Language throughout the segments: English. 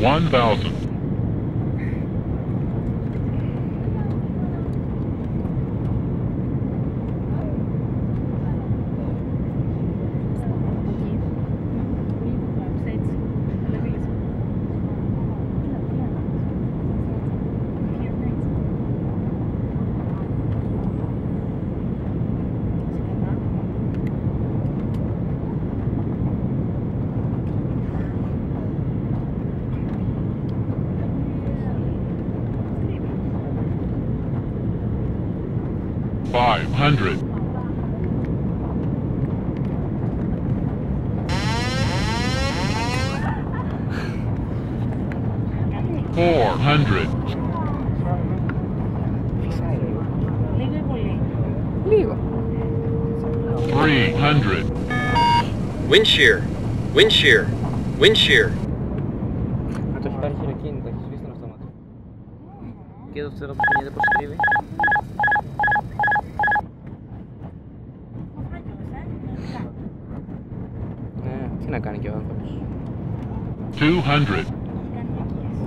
1000. 500. Four hundred. Three hundred. Wind shear. Wind shear. Wind shear. De 200.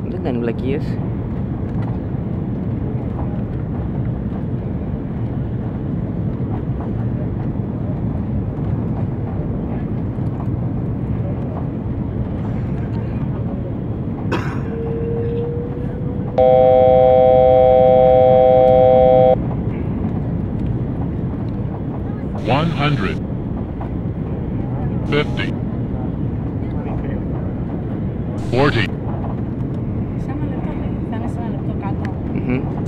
Dengan black gears.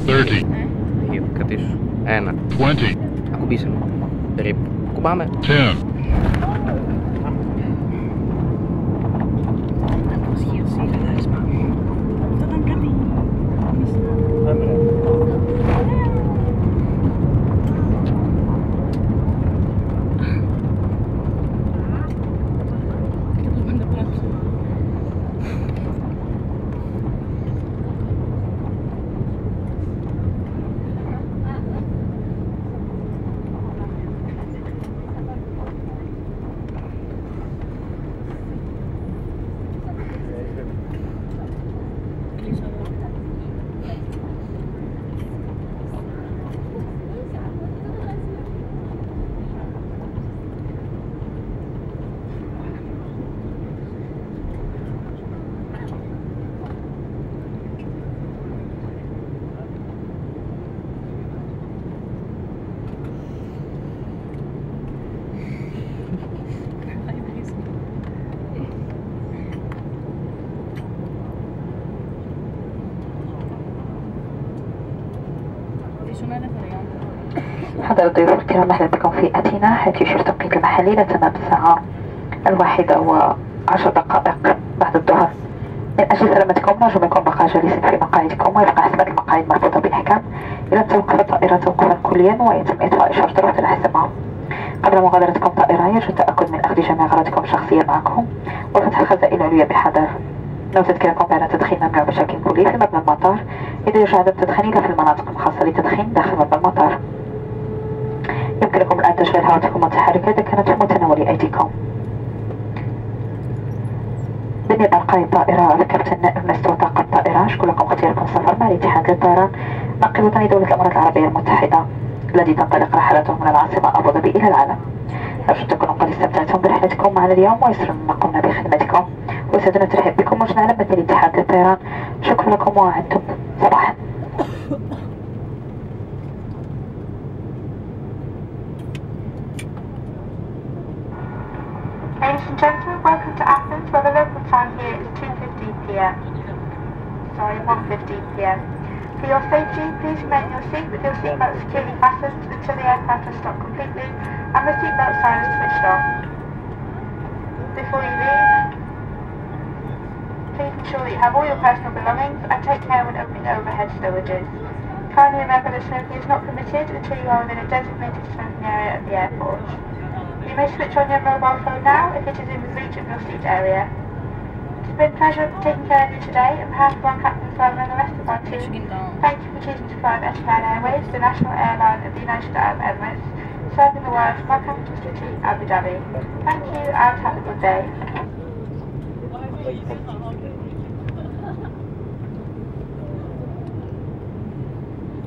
30. Hier, κρατήσου. Ένα. 20. Ακουμπήσε μου. Περίπου. Ακουμπάμε. 10. حضرة ضيوف الكرام أهلا بكم في أتينا. حيث يشير التوقيت المحلي إلى تمام الساعة الواحدة وعشر دقائق بعد الظهر. من أجل سلامتكم نرجو منكم بقاء جالسين في مقاعدكم ويبقى حسابات المقاعد مربوطة بالإحكام إلى توقف الطائرة توقفا كليا ويتم إطفاء إشارة الرفض الحاسمة قبل مغادرتكم طائرة يرجى التأكد من أخذ جميع أغراضكم الشخصية معكم وفتح الخزائن العليا بحذر. لو تذكركم بأن التدخين ممنوع بشكل كلي في مبنى المطار إذا يرجى عدم التدخين إلا في المناطق الخاصة للتدخين داخل مبنى المطار. يمكنكم الآن تشغيل هواتفكم المتحركة إذا كانت في متناول أيديكم. بالنسبة لقاء الطائرة؟ ذكرت النائب مستوى طاقة الطائرة. أشكركم اختياركم السفر مع الاتحاد للطيران نقل وطني دولة الإمارات العربية المتحدة الذي تنطلق رحلته من العاصمة أبو ظبي إلى العالم. أرجو تكونوا قد استمتعتم برحلتكم معنا اليوم ويسرنا قمنا بخدمتكم. وسعدنا الترحيب بكم وجنا على مدينة الاتحاد للطيران شكرا لكم وأنتم صباحا. And gentlemen, welcome to Athens, where the local time here is 2.15 p.m. Sorry, 1.15 p.m. For your safety, please remain in your seat with your seatbelt securely fastened until the aircraft has stopped completely and the seatbelt sign is switched off. Before you leave, please ensure that you have all your personal belongings and take care when opening overhead stowages. Kindly remember that smoking is not permitted until you are within a designated smoking area at the airport. You may switch on your mobile phone now if it is in reach of your seat area. It has been a pleasure taking care of you today on behalf of our Captain Simon and the rest of our team. Thank you for choosing to fly Etihad Airways, the national airline of the United Arab Emirates, serving the world from our capital city, Abu Dhabi. Thank you and have a good day.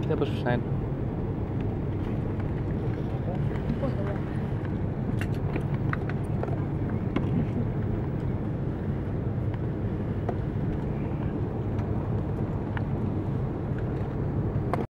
Ja.